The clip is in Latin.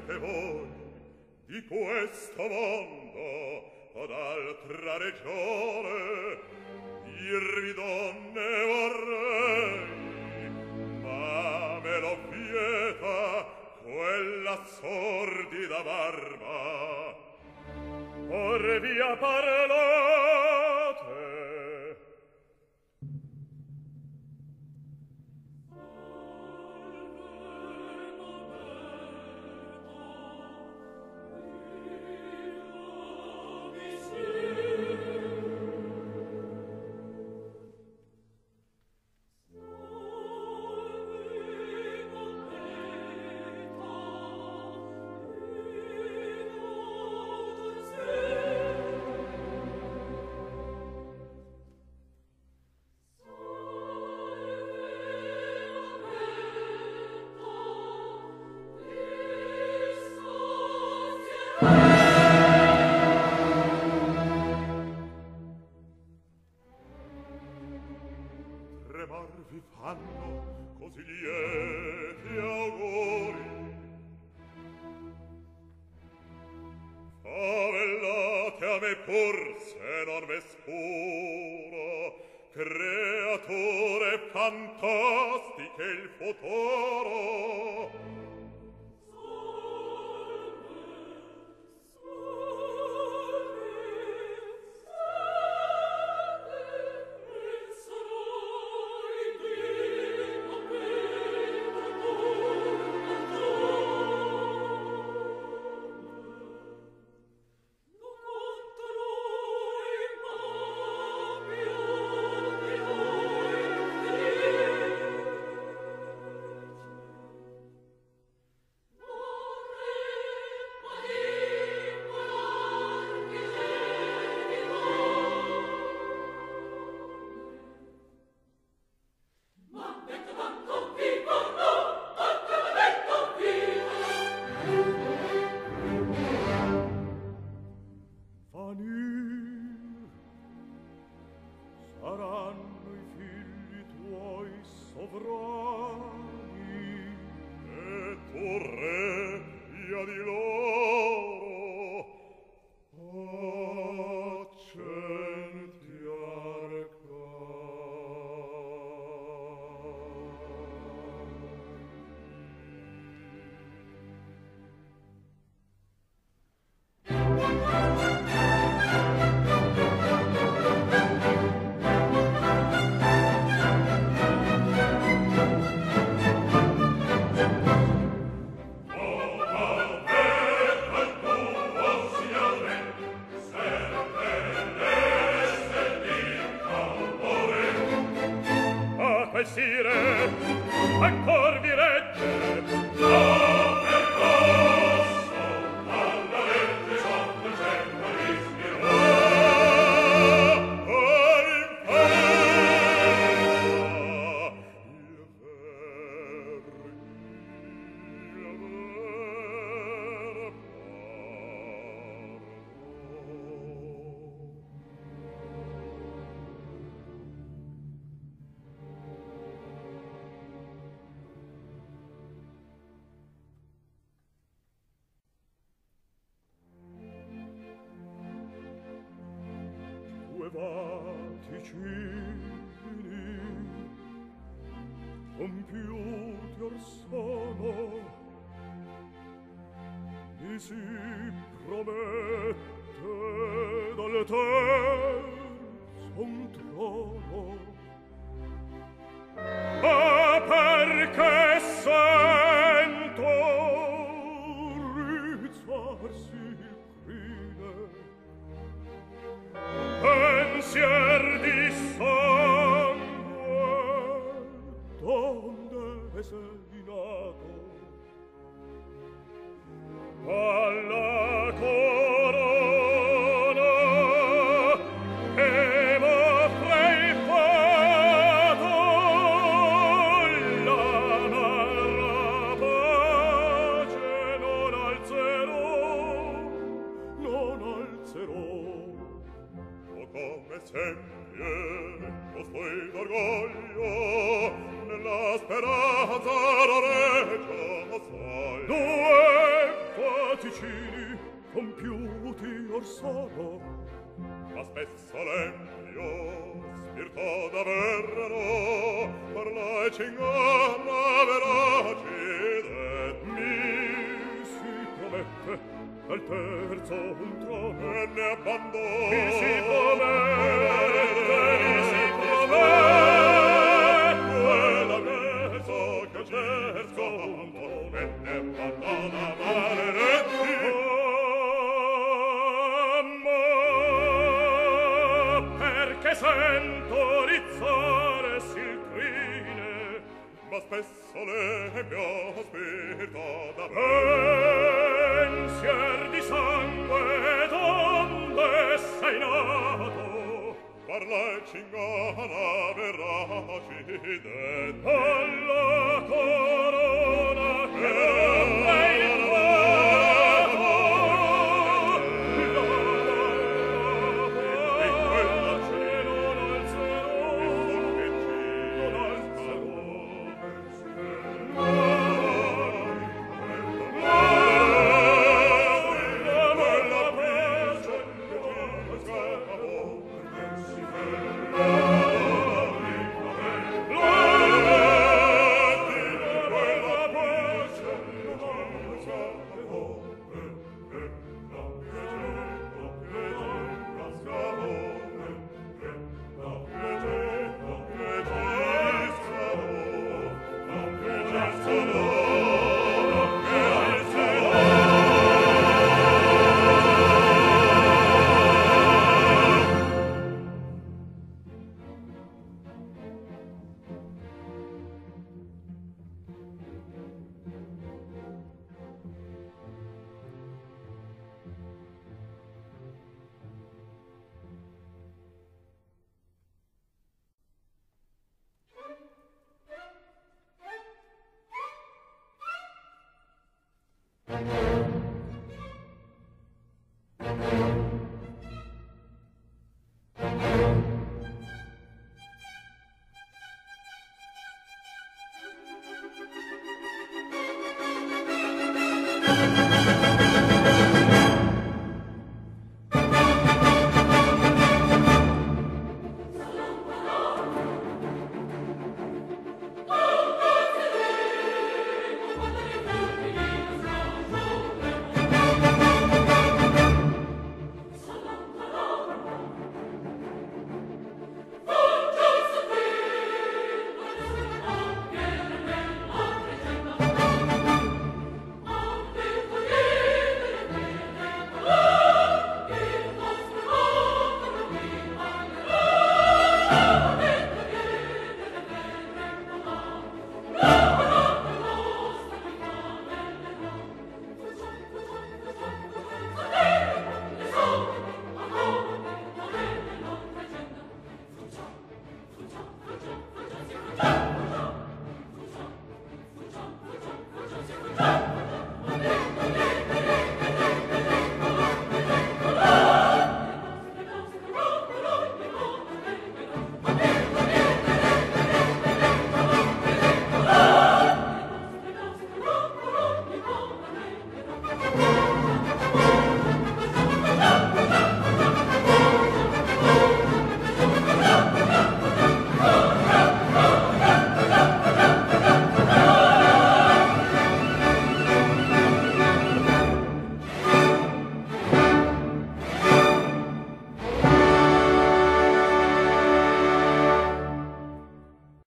siete voi di questo mondo od altra regione dirvi donne vorrei ma me lo vieta quella sordida barba. Or via parlò oro di loro vicini computer sono mi si promette dal terzo un trono. Ma perché so signor solo ma spesso l'empio spirito d'averno per la cingana verace ed mi si promette al terzo un trono e ne abbandono mi si promette mi si promette. Quella mezzo che cerco un trono e ne abbandono valere sento rizzare siltrine ma spesso le mio spirito da pensier di sangue donde sei nato. Parla e cingana verrà ci detto alla cosa